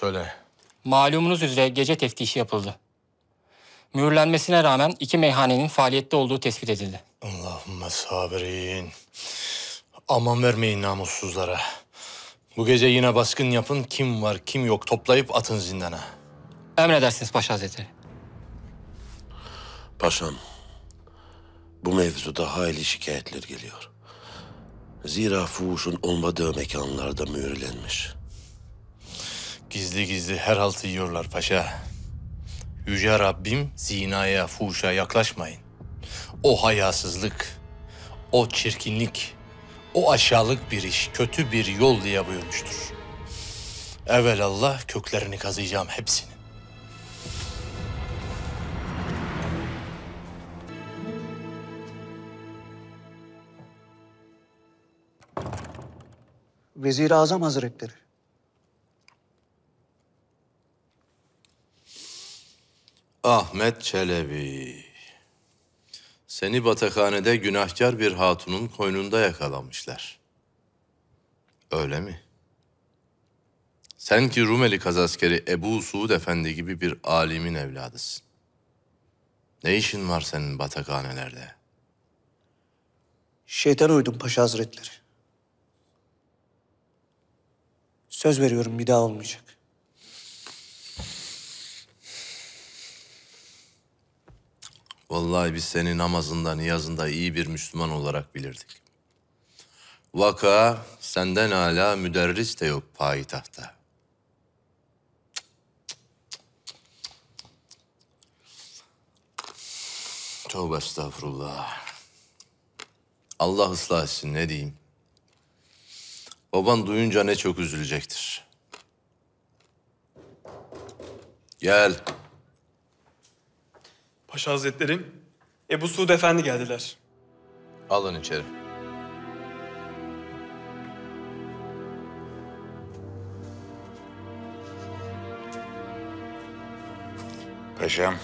Söyle. Malumunuz üzere gece teftişi yapıldı. Mühürlenmesine rağmen iki meyhanenin faaliyette olduğu tespit edildi. Allahümme sabirin. Aman vermeyin namussuzlara. Bu gece yine baskın yapın. Kim var kim yok toplayıp atın zindana. Emredersiniz Paşa Hazretleri. Paşam, bu mevzuda hayli şikayetler geliyor. Zira fuhuşun olmadığı mekanlarda mühürlenmiş. Gizli gizli her haltı yiyorlar paşa. Yüce Rabbim zinaya, fuhuşa yaklaşmayın. O hayasızlık, o çirkinlik, o aşağılık bir iş, kötü bir yol diye buyurmuştur. Evelallah köklerini kazıyacağım hepsinin. Vezir-i Azam Hazretleri. Ahmet Çelebi. Seni batakhanede günahkar bir hatunun koynunda yakalamışlar. Öyle mi? Sen ki Rumeli kazaskeri Ebu Suud Efendi gibi bir alimin evladısın. Ne işin var senin batakhanelerde? Şeytan uydum Paşa Hazretleri. Söz veriyorum bir daha olmayacak. Vallahi biz seni namazında, niyazında iyi bir Müslüman olarak bilirdik. Vaka senden hala müderris de yok payitahta. Tövbe estağfurullah. Allah ıslah etsin ne diyeyim. Baban duyunca ne çok üzülecektir. Gel. Paşa Hazretleri, Ebu Suud Efendi geldiler. Alın içeri. Paşam,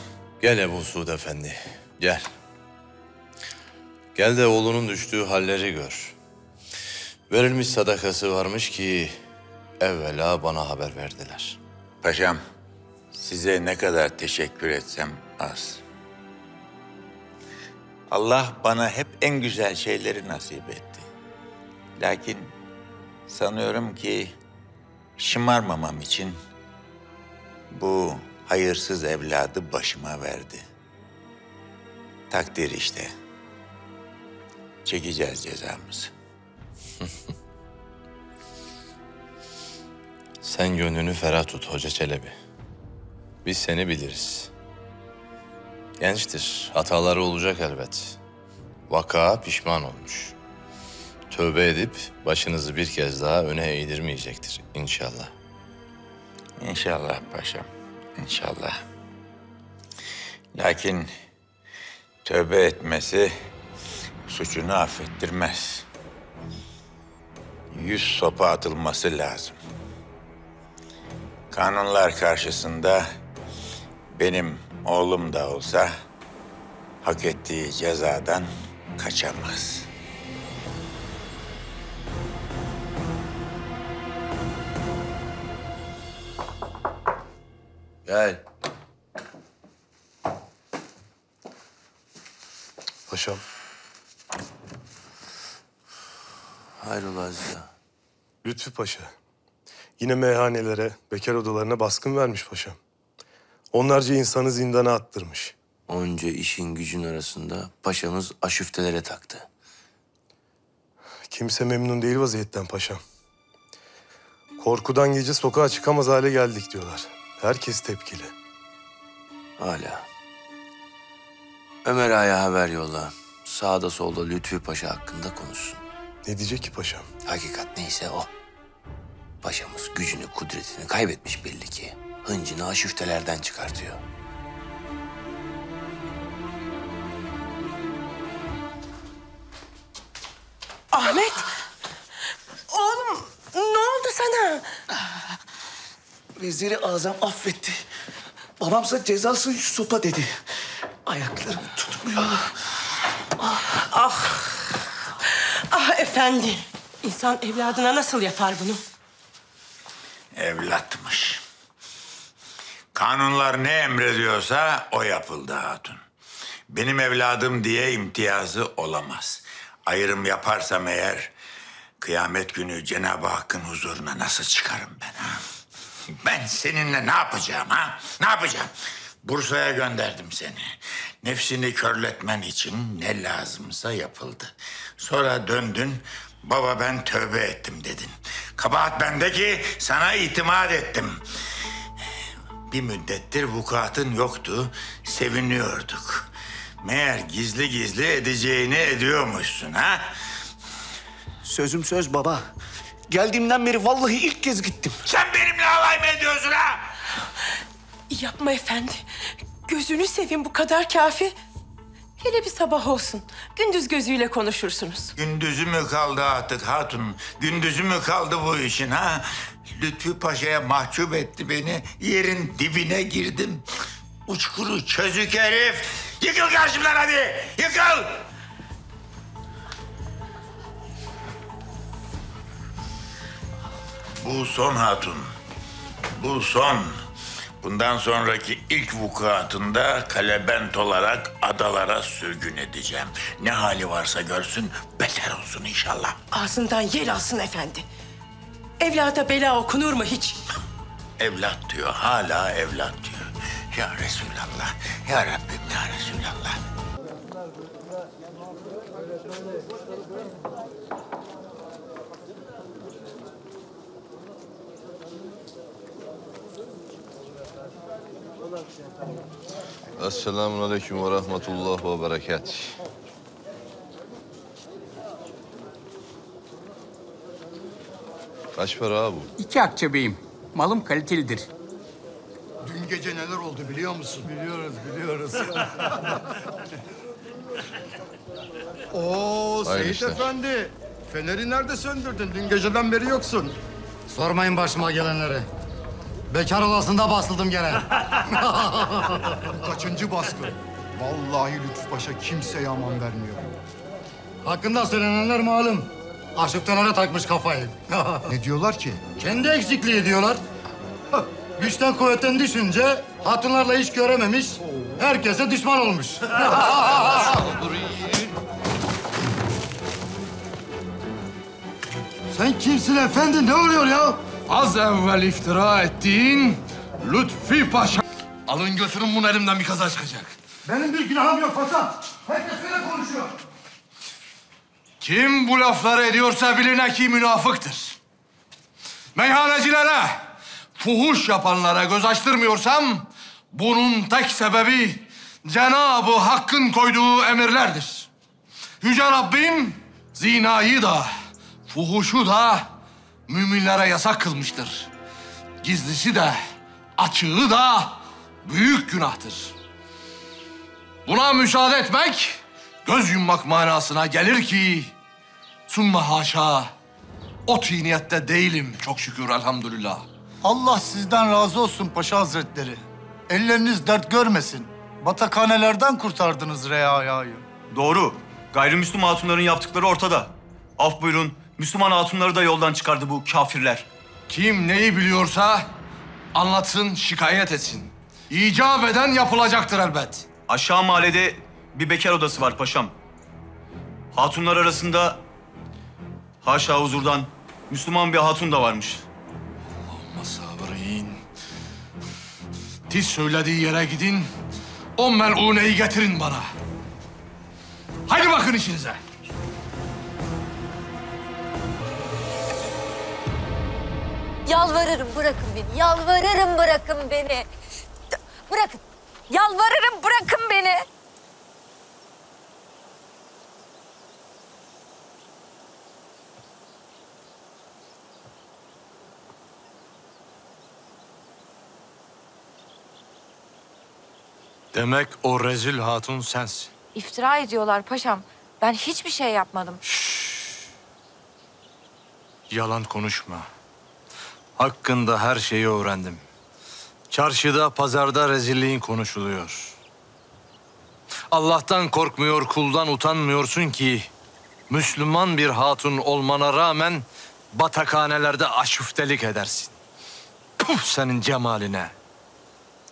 Gel Ebu Suud Efendi, gel. Gel de oğlunun düştüğü halleri gör. Verilmiş sadakası varmış ki evvela bana haber verdiler. paşam size ne kadar teşekkür etsem az. Allah bana hep en güzel şeyleri nasip etti. Lakin sanıyorum ki şımarmamam için bu hayırsız evladı başıma verdi. Takdir işte. Çekeceğiz cezamızı. Sen gönlünü ferah tut Hoca Çelebi. Biz seni biliriz. Gençtir, hataları olacak elbet. Vaka pişman olmuş. Tövbe edip başınızı bir kez daha öne eğdirmeyecektir inşallah. İnşallah paşam, inşallah. Lakin tövbe etmesi suçunu affettirmez. Yüz sopa atılması lazım. Kanunlar karşısında benim oğlum da olsa hak ettiği cezadan kaçamaz. Gel. Paşam. Hayrola Aziz ağa? Lütfü Paşa. Yine meyhanelere, bekar odalarına baskın vermiş paşam. Onlarca insanı zindana attırmış. Onca işin gücün arasında paşamız aşüftelere taktı. Kimse memnun değil vaziyetten paşam. Korkudan gece sokağa çıkamaz hale geldik diyorlar. Herkes tepkili. Hala. Ömer Ağa'ya haber yolla. Sağda solda Lütfü Paşa hakkında konuşsun. Ne diyecek ki paşam? Hakikat neyse o. Paşamız gücünü, kudretini kaybetmiş belli ki. Hıncını aşüftelerden çıkartıyor. Ahmet! Oğlum ne oldu sana? Vezir-i Azam affetti. Babamsa cezası sopa dedi. Ayaklarım tutmuyor. Ah efendi. İnsan evladına nasıl yapar bunu? Evlatmış. Kanunlar ne emrediyorsa o yapıldı hatun. Benim evladım diye imtiyazı olamaz. Ayrım yaparsam eğer kıyamet günü Cenab-ı Hakk'ın huzuruna nasıl çıkarım ben ha? Ben seninle ne yapacağım ha? Ne yapacağım? Bursa'ya gönderdim seni. Nefsini körletmen için ne lazımsa yapıldı. Sonra döndün, baba ben tövbe ettim dedin. Kabahat bende ki sana itimat ettim. Bir müddettir vukuatın yoktu, seviniyorduk. Meğer gizli gizli edeceğini ediyormuşsun ha? Sözüm söz baba. Geldiğimden beri vallahi ilk kez gittim. Sen benimle alay mı ediyorsun ha? Yapma efendi. Gözünü seveyim bu kadar kafi. Hele bir sabah olsun. Gündüz gözüyle konuşursunuz. Gündüzü mü kaldı artık hatun? Gündüzü mü kaldı bu işin ha? Lütfü Paşa'ya mahcup etti beni. Yerin dibine girdim. Uçkuru çözük herif. Yıkıl karşımdan hadi. Yıkıl. Bu son hatun. Bu son. Bundan sonraki ilk vukuatında kalebent olarak adalara sürgün edeceğim. Ne hali varsa görsün, beter olsun inşallah. Ağzından yel alsın efendi. Evlada bela okunur mu hiç? Evlat diyor, hala evlat diyor. Ya Resulallah, ya Rabbim ya Resulallah. Esselamun Aleyküm ve Rahmetullah ve Berekat. Kaç para abi bu? İki akçe beyim. Malım kalitelidir. Dün gece neler oldu biliyor musun? Biliyoruz, biliyoruz. Oo Hayırlı Seyit işler. Efendi. Feneri nerede söndürdün? Dün geceden beri yoksun. Sormayın başıma gelenleri. Bekar olasında basıldım gene. Bu kaçıncı baskı? Vallahi Lütfü Paşa kimseye aman vermiyor. Hakkında söylenenler malum. Aşık Taner'e takmış kafayı. ne diyorlar ki? Kendi eksikliği diyorlar. Güçten kuvvetten düşünce hatunlarla iş görememiş, herkese düşman olmuş. Sen kimsin efendi? Ne oluyor ya? Az evvel iftira ettiğin Lütfi Paşa. Alın götürün bunu elimden bir kaza çıkacak. Benim bir günahım yok paşam. Herkes öyle konuşuyor. Kim bu lafları ediyorsa biline ki münafıktır. Meyhanecilere, fuhuş yapanlara göz açtırmıyorsam... ...bunun tek sebebi Cenab-ı Hakk'ın koyduğu emirlerdir. Yüce Rabbim zinayı da, fuhuşu da müminlere yasak kılmıştır. Gizlisi de, açığı da büyük günahtır. Buna müsaade etmek göz yummak manasına gelir ki sümme haşa o tiniyette değilim çok şükür elhamdülillah. Allah sizden razı olsun Paşa Hazretleri. Elleriniz dert görmesin. Batakhanelerden kurtardınız Reaya'yı. Doğru. Gayrimüslim hatunların yaptıkları ortada. Af buyurun. Müslüman hatunları da yoldan çıkardı bu kafirler. Kim neyi biliyorsa anlatsın, şikayet etsin. İcap eden yapılacaktır elbet. Aşağı mahallede bir bekar odası var paşam. Hatunlar arasında haşa huzurdan Müslüman bir hatun da varmış. Sabrin. Tiz söylediği yere gidin. O mel'uneyi getirin bana. Haydi bakın işinize. Yalvarırım bırakın beni. Yalvarırım bırakın beni. Bırakın. Yalvarırım bırakın beni. Demek o rezil hatun sensin. İftira ediyorlar paşam. Ben hiçbir şey yapmadım. Yalan konuşma. Hakkında her şeyi öğrendim. Çarşıda, pazarda rezilliğin konuşuluyor. Allah'tan korkmuyor, kuldan utanmıyorsun ki... ...Müslüman bir hatun olmana rağmen... ...batakhanelerde aşüftelik edersin. Puh senin cemaline.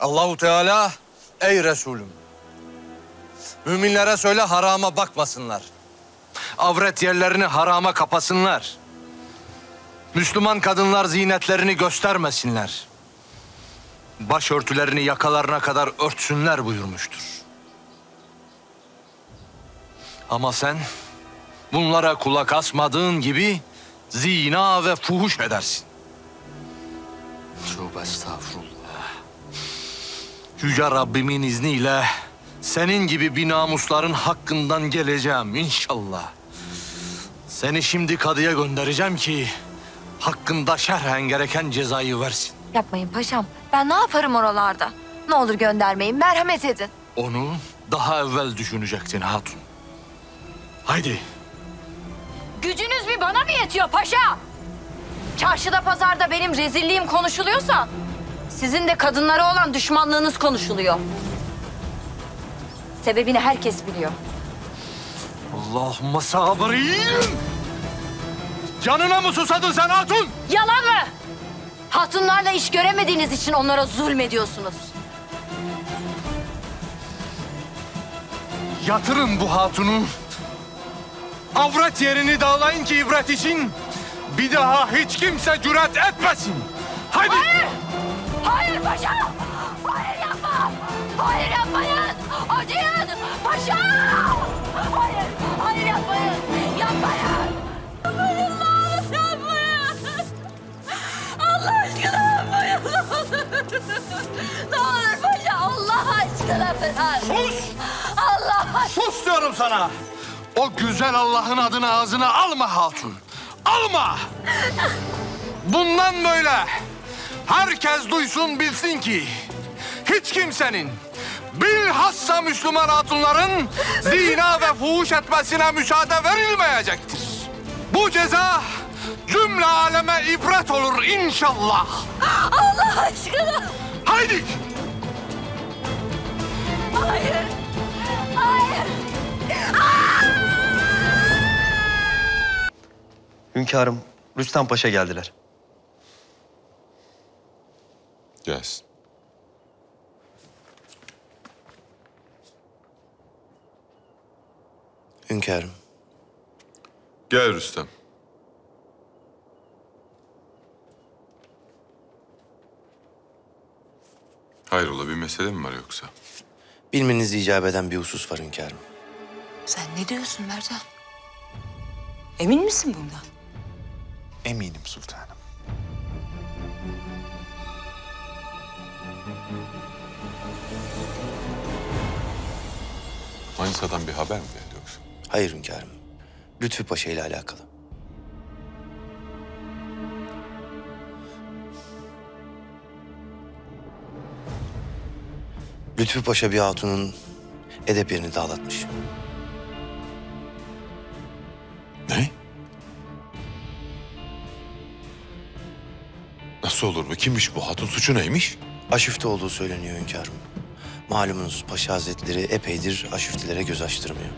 Allahu Teala ey Resulüm. Müminlere söyle harama bakmasınlar. Avret yerlerini harama kapasınlar. Müslüman kadınlar zinetlerini göstermesinler. Başörtülerini yakalarına kadar örtsünler buyurmuştur. Ama sen bunlara kulak asmadığın gibi zina ve fuhuş edersin. Tövbe estağfurullah. Yüce Rabbimin izniyle senin gibi bir namusların hakkından geleceğim inşallah. Seni şimdi kadıya göndereceğim ki hakkında şerhen gereken cezayı versin. Yapmayın paşam. Ben ne yaparım oralarda? Ne olur göndermeyin. Merhamet edin. Onu daha evvel düşünecektin hatun. Haydi Gücünüz bir bana mı yetiyor paşa? Çarşıda pazarda benim rezilliğim konuşuluyorsa... ...sizin de kadınlara olan düşmanlığınız konuşuluyor. Sebebini herkes biliyor. Allahümme sabrin. Canına mı susadın sen hatun? Yalan mı? Hatunlarla iş göremediğiniz için onlara zulmediyorsunuz. Yatırın bu hatunu. Avret yerini dağlayın ki ibret için bir daha hiç kimse cüret etmesin. Haydi. Hayır! Hayır paşa! Hayır yapma! Hayır yapmayın! Acıyın! Paşa! Hayır! Hayır yapmayın! Yapmayın! Yapmayın lan! Yapmayın! Allah aşkına yapmayın! Ne olur paşa Allah aşkına bırak! Sus! Allah aşkına! Sus diyorum sana. O güzel Allah'ın adını ağzına alma hatun. Alma! Bundan böyle herkes duysun bilsin ki hiç kimsenin bilhassa Müslüman hatunların zina ve fuhuş etmesine müsaade verilmeyecektir. Bu ceza cümle aleme ibret olur inşallah. Allah aşkına! Haydi! Hayır! Hayır! Hünkârım, Rüstem Paşa geldiler. Gelsin. Hünkârım. Gel Rüstem. Hayrola bir mesele mi var yoksa? Bilmenizi icap eden bir husus var hünkârım. Sen ne diyorsun Mercan? Emin misin bundan? Eminim sultanım. Manisa'dan bir haber mi geldi yoksa? Hayır hünkârım. Lütfü Paşa ile alakalı. Lütfü Paşa bir hatunun edep yerini dağlatmış. Ne? Nasıl olur bu? Kimmiş bu? Hatun suçu neymiş? Aşüfte olduğu söyleniyor hünkârım. Malumunuz Paşa Hazretleri epeydir aşüftelere göz açtırmıyor.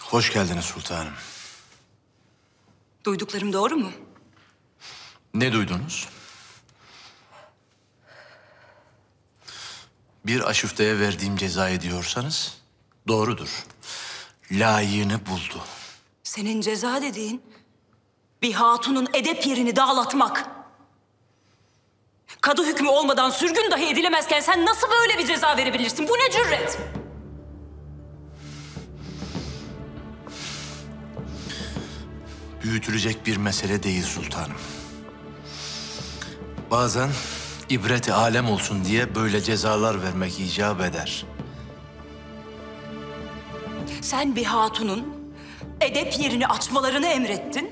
Hoş geldiniz sultanım. Duyduklarım doğru mu? Ne duydunuz? Bir aşüfteye verdiğim cezayı diyorsanız doğrudur. Layığını buldu. Senin ceza dediğin bir hatunun edep yerini dağlatmak. Kadı hükmü olmadan sürgün dahi edilemezken sen nasıl böyle bir ceza verebilirsin? Bu ne cüret? Büyütülecek bir mesele değil sultanım. Bazen ibreti alem olsun diye böyle cezalar vermek icap eder. Sen bir hatunun edep yerini açmalarını emrettin.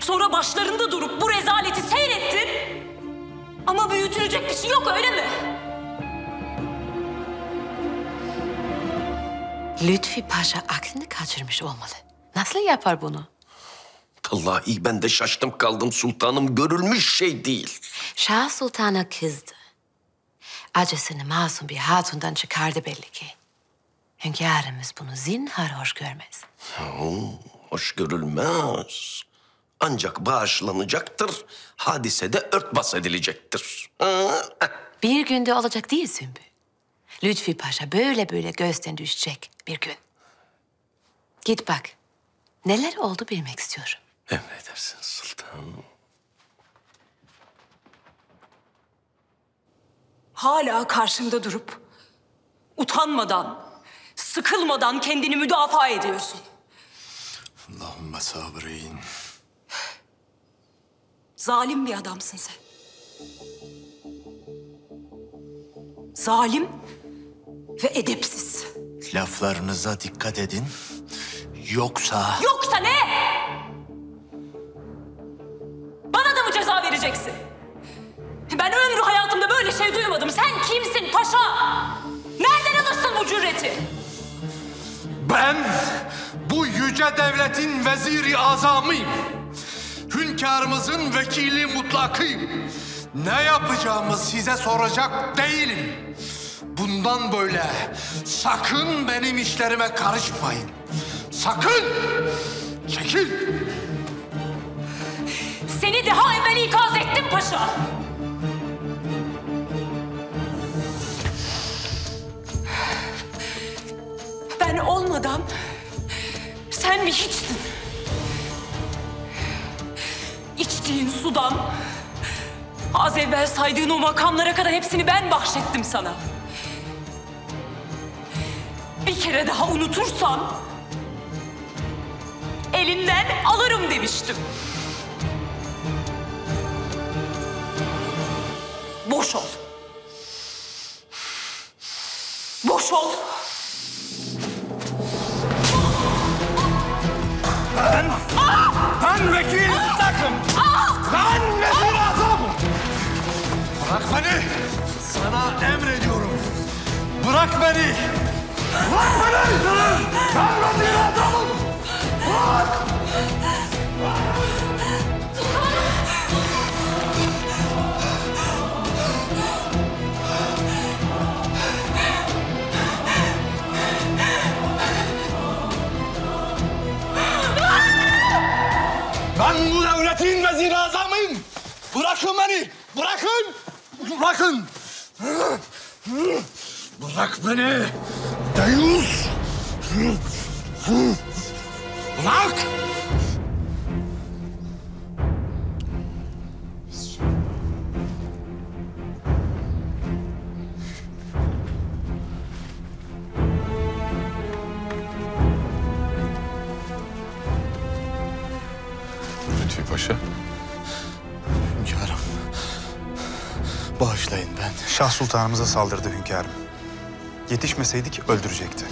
Sonra başlarında durup bu rezaleti seyrettin. Ama büyütülecek bir şey yok öyle mi? Lütfi Paşa aklını kaçırmış olmalı. Nasıl yapar bunu? Vallahi ben de şaştım kaldım sultanım. Görülmüş şey değil. Şah Sultan'a kızdı. Acısını masum bir hatundan çıkardı belli ki. Hünkârımız bunu zinhar hoş görmez. Oo, hoş görülmez. Ancak bağışlanacaktır. Hadisede örtbas edilecektir. Bir günde olacak değil Sümbü. Lütfi Paşa böyle böyle gözden düşecek bir gün. Git bak. Neler oldu bilmek istiyorum. Emredersin sultanım. Hala karşımda durup utanmadan, sıkılmadan kendini müdafaa ediyorsun. Allahümme sabrin. Zalim bir adamsın sen. Zalim ve edepsiz. Laflarınıza dikkat edin. Yoksa... Yoksa ne? Vereceksin? Ben ömrü hayatımda böyle şey duymadım. Sen kimsin paşa? Nereden alırsın bu cüreti? Ben bu yüce devletin veziri azamıyım. Hünkârımızın vekili mutlakıyım. Ne yapacağımı size soracak değilim. Bundan böyle sakın benim işlerime karışmayın. Sakın! Çekil! Seni daha evvel ikaz ettim paşa. Ben olmadan sen bir hiçsin. İçtiğin sudan az evvel saydığın o makamlara kadar hepsini ben bahşettim sana. Bir kere daha unutursan elinden alırım demiştim. Beni. Sana emrediyorum. Bırak beni. Bırak beni. Ben vezir azamım. Bırak. Ben bu devletin vezir azamıyım. Bırakın beni. Bırakın. Bırak beni. Deyus. Bırak. Bağışlayın ben. Şah sultanımıza saldırdı hünkârım. Yetişmeseydik öldürecekti.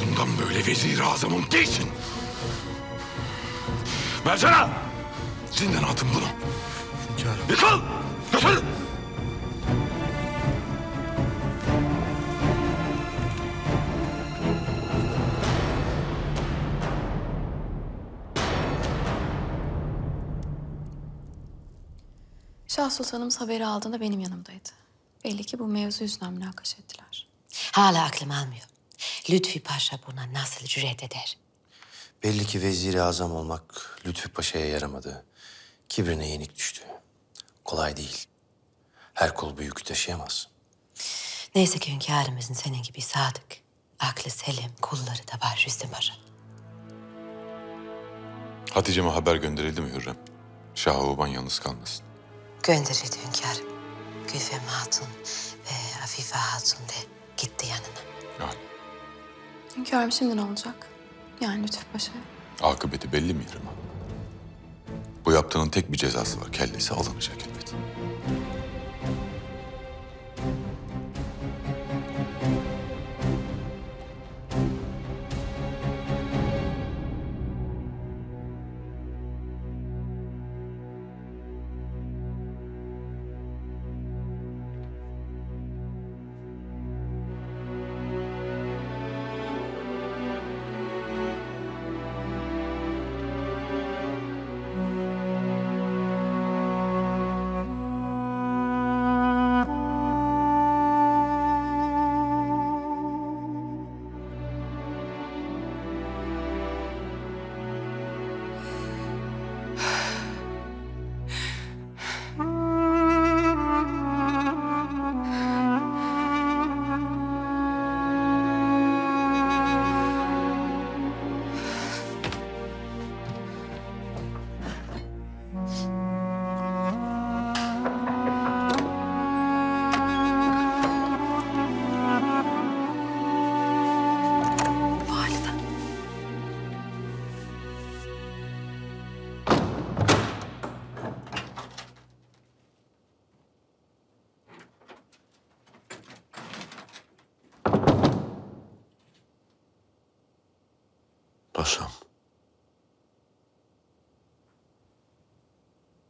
Bundan böyle vezir azamım değilsin. Mercan'a! Zindana atın bunu. Hünkârım. Yıkıl! Götür! Şah Sultanımız haberi aldığında benim yanımdaydı. Belli ki bu mevzu yüzünden münakaşa ettiler. Hala aklım almıyor. Lütfi Paşa buna nasıl cüret eder? Belli ki vezir-i azam olmak Lütfü Paşa'ya yaramadı. Kibrine yenik düştü. Kolay değil. Her kol bu yükü taşıyamaz. Neyse ki hünkârımızın senin gibi sadık, aklı selim kulları da var Rüstem Paşa. Hatice'me haber gönderildi mi Hürrem? Şah Oban yalnız kalmasın. Gönderildi hünkârım. Gülfem Hatun ve Afife Hatun de gitti yanına. Hünkârım şimdi ne olacak? Yani Lütfü Paşa'ya. Akıbeti belli mi Hanım? Bu yaptığının tek bir cezası var. Kellesi alınacak elbet.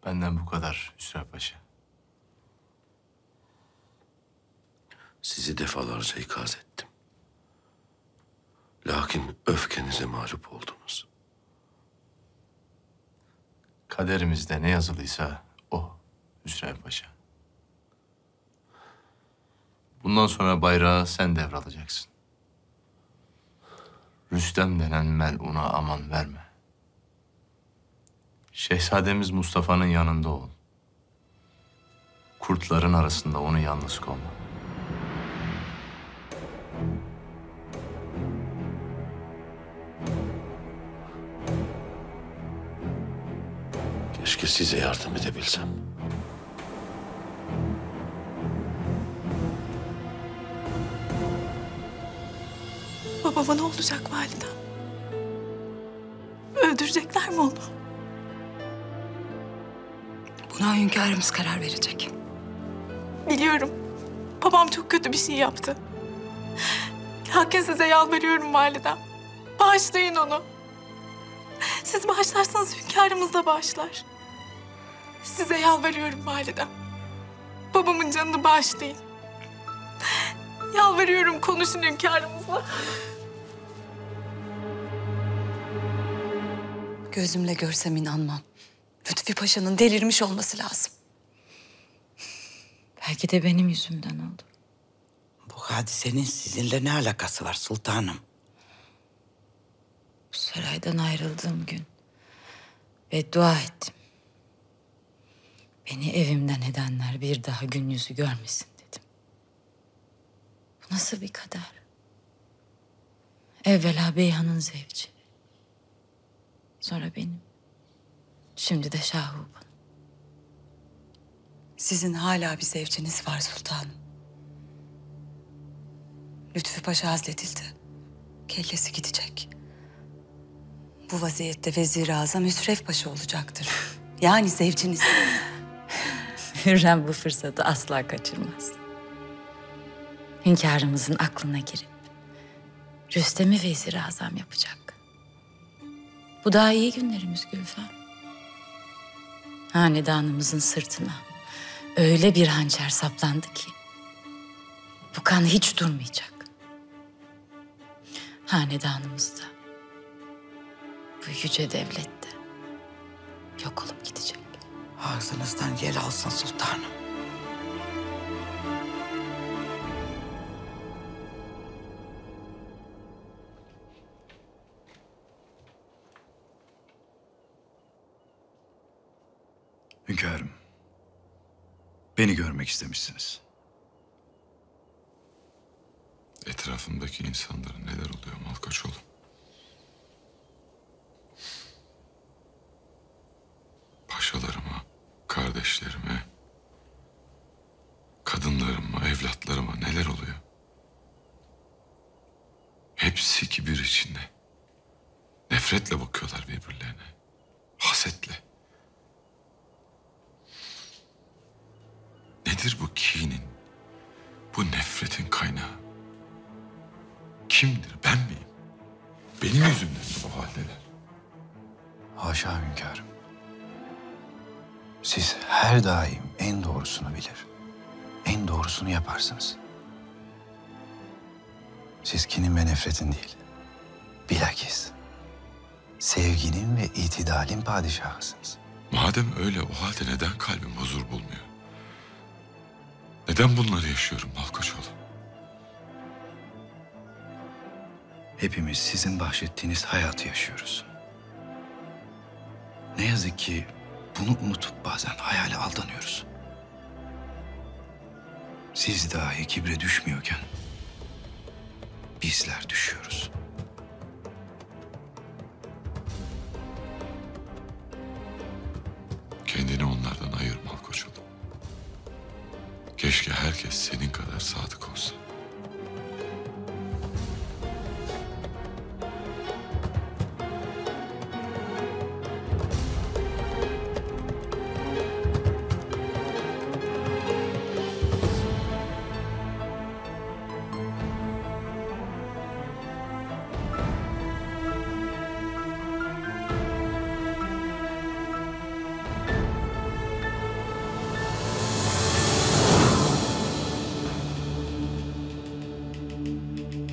Benden bu kadar Hüsrev Paşa. Sizi defalarca ikaz ettim. Lakin öfkenize mağlup oldunuz. Kaderimizde ne yazılıysa o Hüsrev Paşa. Bundan sonra bayrağı sen devralacaksın. Rüstem denen meluna aman verme. Şehzademiz Mustafa'nın yanında ol. Kurtların arasında onu yalnız koyma. Keşke size yardım edebilsem. Babama ne olacak validem? Öldürecekler mi onu? Buna hünkârımız karar verecek. Biliyorum. Babam çok kötü bir şey yaptı. Lakin size yalvarıyorum validem. Bağışlayın onu. Siz bağışlarsanız hünkârımız da bağışlar. Size yalvarıyorum validem. Babamın canını bağışlayın. Yalvarıyorum konuşun hünkârımızla. Gözümle görsem inanmam. Lütfi Paşa'nın delirmiş olması lazım. Belki de benim yüzümden oldu. Bu hadisenin sizinle ne alakası var sultanım? Bu saraydan ayrıldığım gün beddua ettim. Beni evimden edenler bir daha gün yüzü görmesin dedim. Bu nasıl bir kader? Evvela Beyhan'ın zevci. Sonra benim. Şimdi de Şahuban. Sizin hala bir zevciniz var sultanım. Lütfü Paşa azledildi. Kellesi gidecek. Bu vaziyette Vezir-i Azam Hüsrev Paşa olacaktır. Yani zevciniz. Hürrem bu fırsatı asla kaçırmaz. Hünkârımızın aklına girip Rüstem'i vezir azam yapacak. Bu daha iyi günlerimiz Gülfem. Hanedanımızın sırtına öyle bir hançer saplandı ki bu kan hiç durmayacak. Hanedanımızda bu yüce devlette yok olup gidecek. Ağzınızdan yel alsın sultanım. Beni görmek istemişsiniz. Etrafımdaki insanlara neler oluyor Malkoçoğlu? Paşalarıma, kardeşlerime, kadınlarıma, evlatlarıma neler oluyor? Hepsi kibir içinde. Nefretle bakıyorlar birbirlerine. Hasetle. Nedir bu kinin, bu nefretin kaynağı? Kimdir? Ben miyim? Benim yüzümden mi bu haldeler? Haşa hünkârım. Siz her daim en doğrusunu bilir. En doğrusunu yaparsınız. Siz kinin ve nefretin değil. Bilakis sevginin ve itidalin padişahısınız. Madem öyle o halde neden kalbim huzur bulmuyor? Neden bunları yaşıyorum Malkoçoğlu? Hepimiz sizin bahşettiğiniz hayatı yaşıyoruz. Ne yazık ki bunu unutup bazen hayale aldanıyoruz. Siz dahi kibre düşmüyorken bizler düşüyoruz. Keşke herkes senin kadar sadık olsa.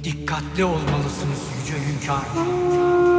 Dikkatli olmalısınız yüce hünkârım.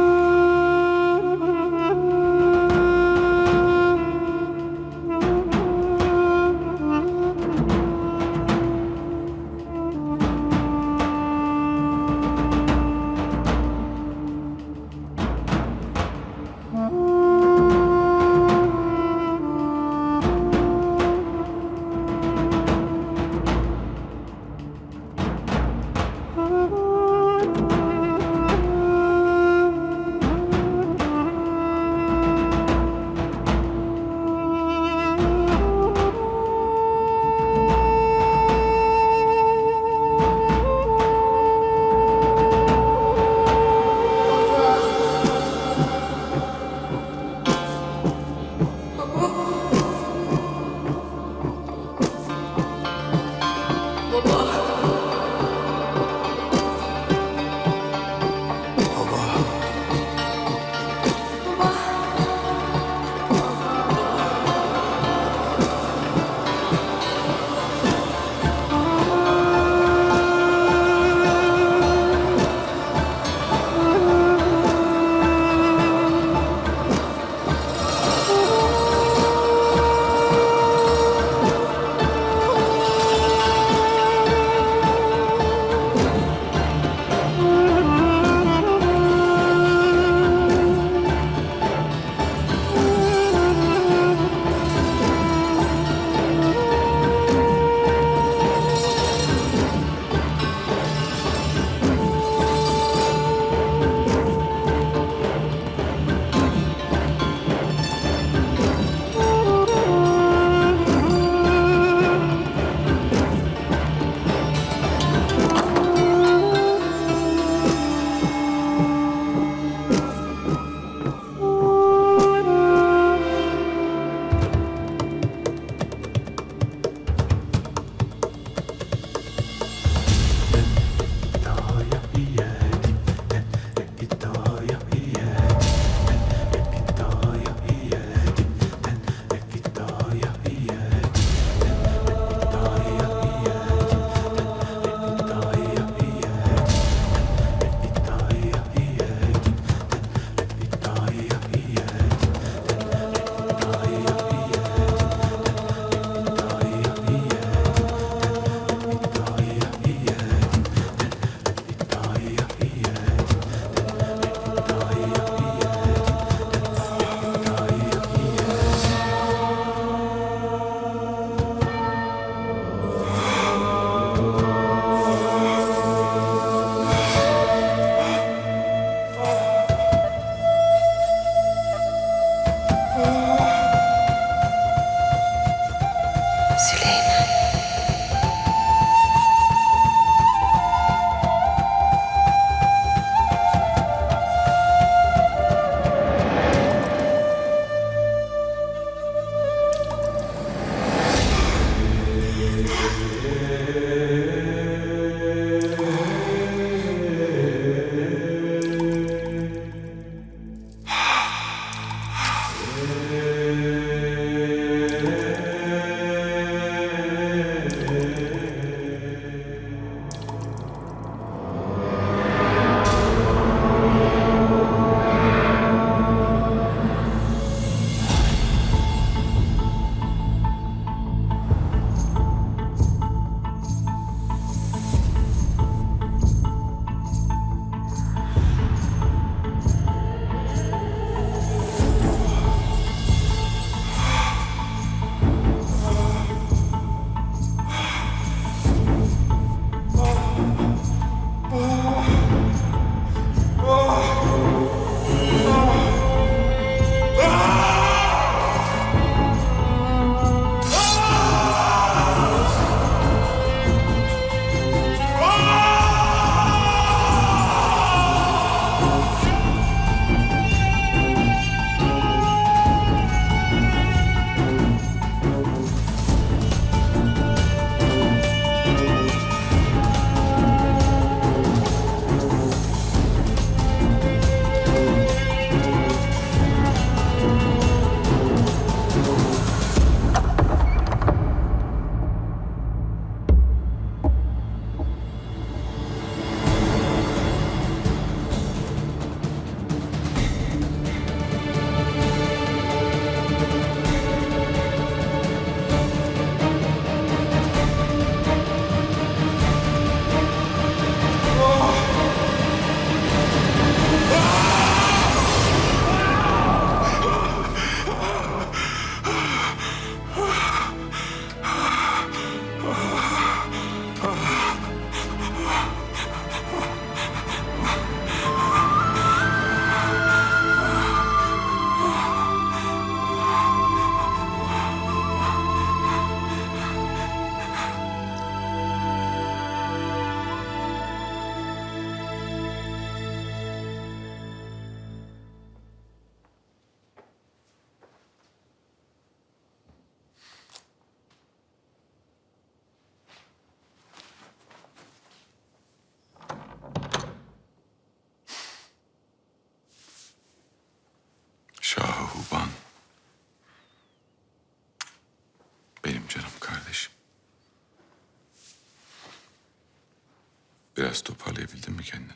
Biraz toparlayabildin mi kendini?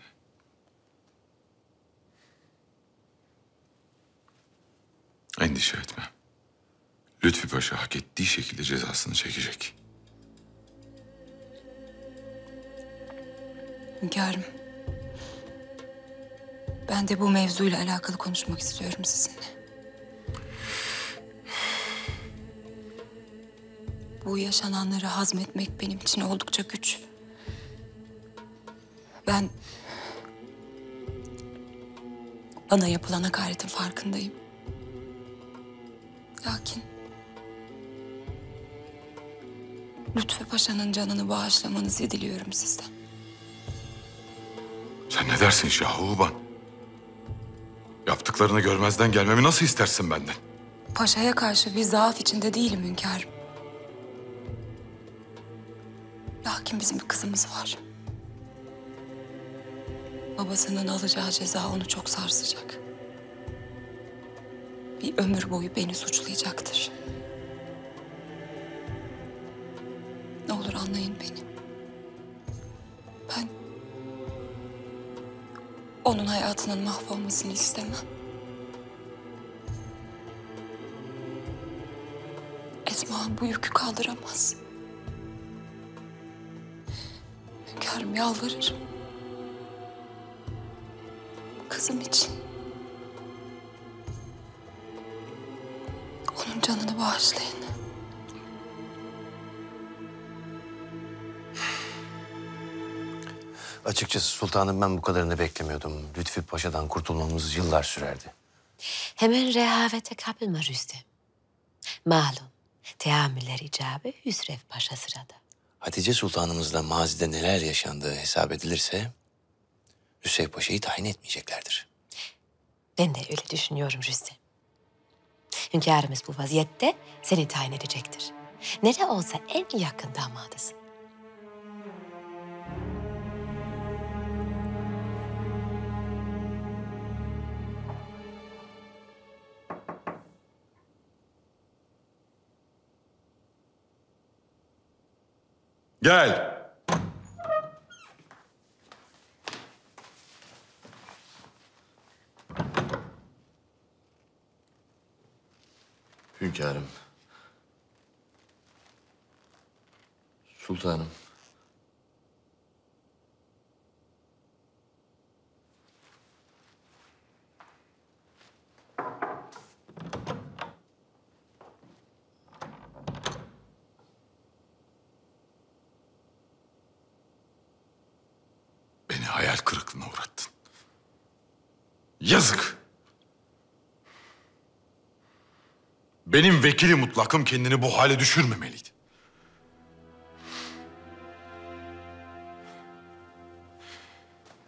Endişe etme. Lütfi Paşa hak ettiği şekilde cezasını çekecek. Hünkârım. Ben de bu mevzuyla alakalı konuşmak istiyorum sizinle. Bu yaşananları hazmetmek benim için oldukça güç. Ben bana yapılan hakaretin farkındayım. Lakin Lütfü Paşa'nın canını bağışlamanızı diliyorum sizden. Sen ne dersin Şahuban? Yaptıklarını görmezden gelmemi nasıl istersin benden? Paşa'ya karşı bir zaaf içinde değilim hünkârım. Lakin bizim bir kızımız var. Babasının alacağı ceza onu çok sarsacak. Bir ömür boyu beni suçlayacaktır. Ne olur anlayın beni. Ben onun hayatının mahvolmasını istemem. Esma Han bu yükü kaldıramaz. Hünkârım yalvarırım. Kızım için. Onun canını bağışlayın. Açıkçası sultanım ben bu kadarını beklemiyordum. Lütfi Paşa'dan kurtulmamız yıllar sürerdi. Hemen rehavete kapılma Rüstem. Malum teamüller icabı Hüsrev Paşa sırada. Hatice Sultanımızla mazide neler yaşandığı hesap edilirse... Hüseyin Paşa'yı tayin etmeyeceklerdir. Ben de öyle düşünüyorum Rüstem. Hünkârımız bu vaziyette seni tayin edecektir. Ne de olsa en yakın damadısın. Gel. Hünkârım. Sultanım. Beni hayal kırıklığına uğrattın. Yazık. Benim vekili mutlakım kendini bu hale düşürmemeliydi.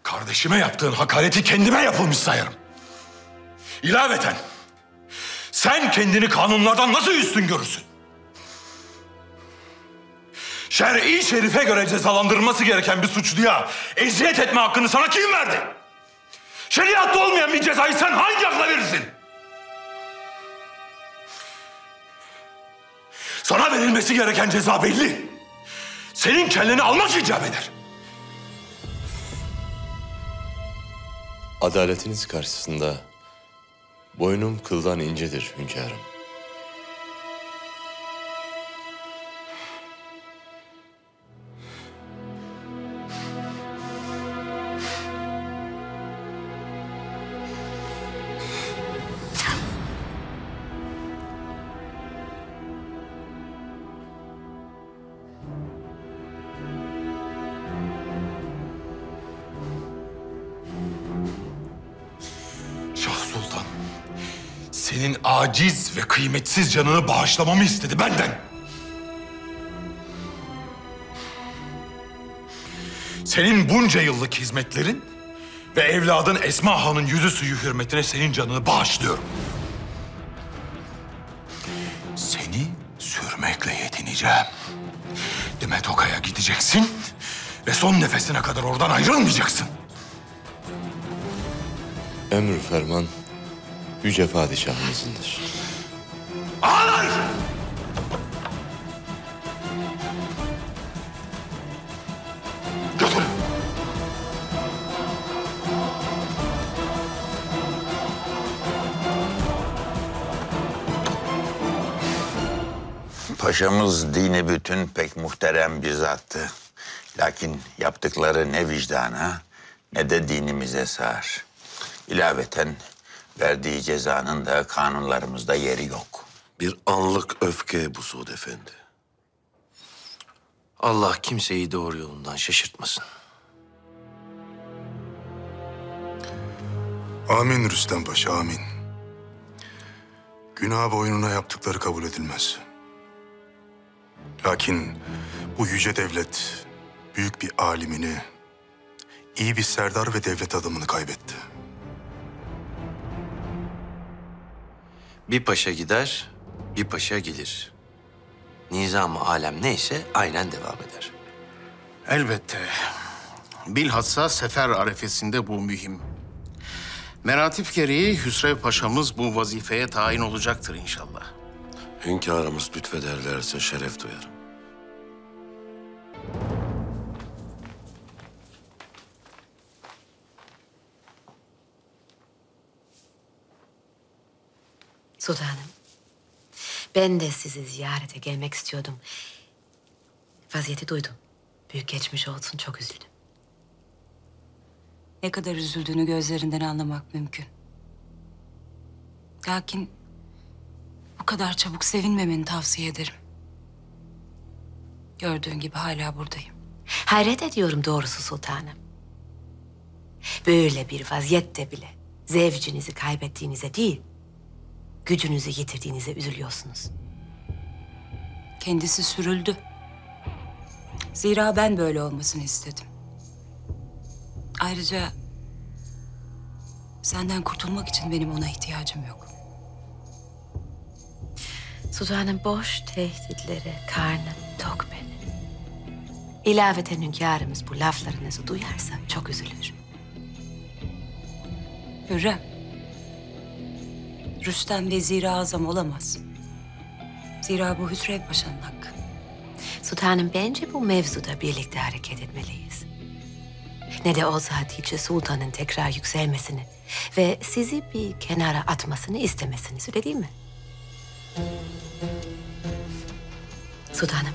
Kardeşime yaptığın hakareti kendime yapılmış sayarım. İlaveten sen kendini kanunlardan nasıl üstün görürsün? Şer'i şerife göre cezalandırılması gereken bir suçluya eziyet etme hakkını sana kim verdi? Şeriatta olmayan bir cezayı sen hangi akla verirsin? Sana verilmesi gereken ceza belli. Senin kelleni almak icap eder. Adaletiniz karşısında boynum kıldan incedir hünkârım. Aciz ve kıymetsiz canını bağışlamamı istedi benden. Senin bunca yıllık hizmetlerin ve evladın Esma Han'ın yüzü suyu hürmetine senin canını bağışlıyorum. Seni sürmekle yetineceğim. Demet Oka'ya gideceksin ve son nefesine kadar oradan ayrılmayacaksın. Emr ferman yüce padişahımızındır. Ağlar! Götürün. Paşamız dini bütün pek muhterem bir zattı. Lakin yaptıkları ne vicdana ne de dinimize sığar. İlaveten verdiği cezanın da kanunlarımızda yeri yok. Bir anlık öfke bu Suud Efendi. Allah kimseyi doğru yolundan şaşırtmasın. Amin Rüstem Paşa, amin. Günah boynuna yaptıkları kabul edilmez. Lakin bu yüce devlet büyük bir alimini, iyi bir serdar ve devlet adamını kaybetti. Bir paşa gider, bir paşa gelir. Nizam-ı alem neyse aynen devam eder. Elbette. Bilhassa sefer arefesinde bu mühim. Meratip gereği Hüsrev Paşa'mız bu vazifeye tayin olacaktır inşallah. Hünkârımız lütfederlerse şeref duyarım. Sultanım. Ben de sizi ziyarete gelmek istiyordum. Vaziyeti duydum. Büyük geçmiş olsun, çok üzüldüm. Ne kadar üzüldüğünü gözlerinden anlamak mümkün. Lakin bu kadar çabuk sevinmemeni tavsiye ederim. Gördüğün gibi hala buradayım. Hayret ediyorum doğrusu sultanım. Böyle bir vaziyette bile zevcinizi kaybettiğinize değil, gücünüzü yitirdiğinize üzülüyorsunuz. Kendisi sürüldü. Zira ben böyle olmasını istedim. Ayrıca senden kurtulmak için benim ona ihtiyacım yok. Sultanım boş tehditlere karnım tok benim. İlaveten hünkârımız bu laflarınızı duyarsa çok üzülür. Hürrem. Rüstem veziri azam olamaz. Zira bu Hüsrev Paşa'nın hakkı. Sultanım bence bu mevzuda birlikte hareket etmeliyiz. Ne de olsa Hatice Sultan'ın tekrar yükselmesini ve sizi bir kenara atmasını istemesiniz öyle değil mi? Sultanım.